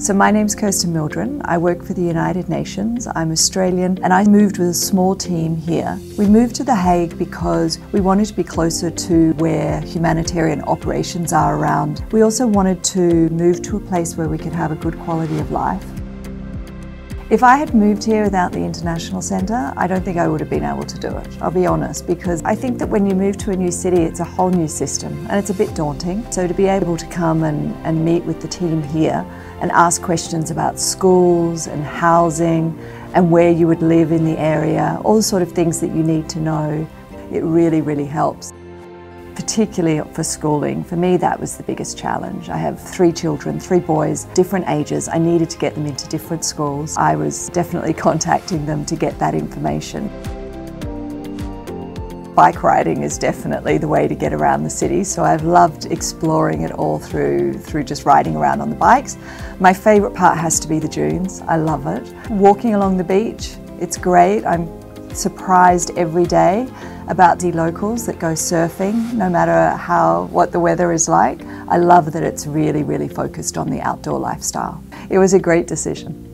So my name's Kirsten Mildren. I work for the United Nations. I'm Australian and I moved with a small team here. We moved to The Hague because we wanted to be closer to where humanitarian operations are around. We also wanted to move to a place where we could have a good quality of life. If I had moved here without the International Centre, I don't think I would have been able to do it. I'll be honest, because I think that when you move to a new city, it's a whole new system and it's a bit daunting. So to be able to come and, and meet with the team here and ask questions about schools and housing and where you would live in the area, all the sort of things that you need to know, it really, really helps particularly for schooling. For me, that was the biggest challenge. I have three children, three boys, different ages. I needed to get them into different schools. I was definitely contacting them to get that information. Bike riding is definitely the way to get around the city, so I've loved exploring it all through, through just riding around on the bikes. My favourite part has to be the dunes. I love it. Walking along the beach, it's great. I'm surprised every day about the locals that go surfing, no matter how what the weather is like. I love that it's really, really focused on the outdoor lifestyle. It was a great decision.